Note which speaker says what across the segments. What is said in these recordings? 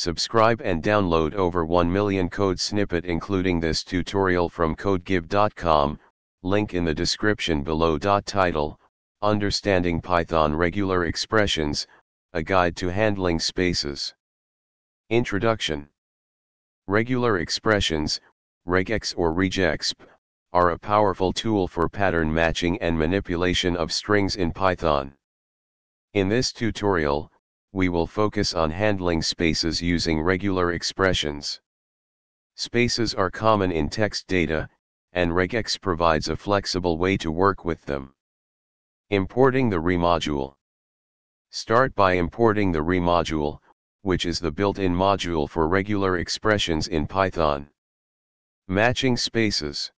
Speaker 1: Subscribe and download over 1 million code snippet including this tutorial from codegive.com, link in the description below. Title, Understanding Python Regular Expressions, A Guide to Handling Spaces. Introduction Regular expressions, regex or regexp, are a powerful tool for pattern matching and manipulation of strings in Python. In this tutorial, we will focus on handling spaces using regular expressions. Spaces are common in text data, and regex provides a flexible way to work with them. Importing the re module. Start by importing the re module, which is the built-in module for regular expressions in Python. Matching spaces.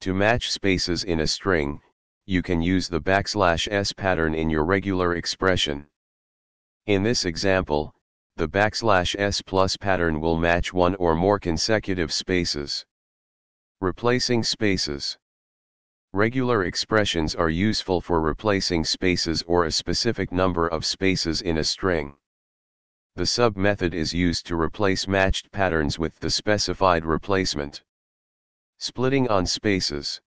Speaker 1: To match spaces in a string, you can use the backslash s pattern in your regular expression. In this example, the backslash s plus pattern will match one or more consecutive spaces. Replacing spaces. Regular expressions are useful for replacing spaces or a specific number of spaces in a string. The sub method is used to replace matched patterns with the specified replacement. Splitting on spaces.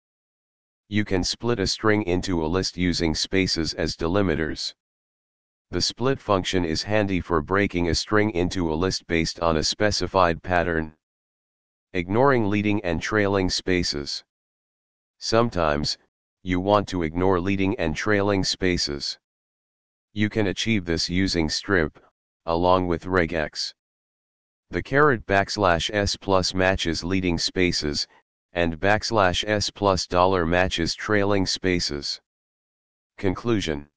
Speaker 1: You can split a string into a list using spaces as delimiters. The split function is handy for breaking a string into a list based on a specified pattern. Ignoring leading and trailing spaces. Sometimes, you want to ignore leading and trailing spaces. You can achieve this using strip, along with regex. The caret backslash s plus matches leading spaces, and backslash s plus dollar matches trailing spaces. Conclusion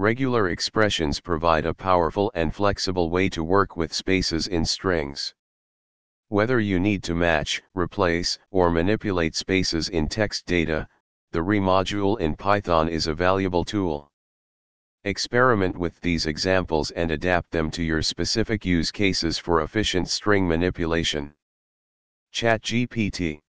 Speaker 1: Regular expressions provide a powerful and flexible way to work with spaces in strings. Whether you need to match, replace, or manipulate spaces in text data, the re module in Python is a valuable tool. Experiment with these examples and adapt them to your specific use cases for efficient string manipulation. ChatGPT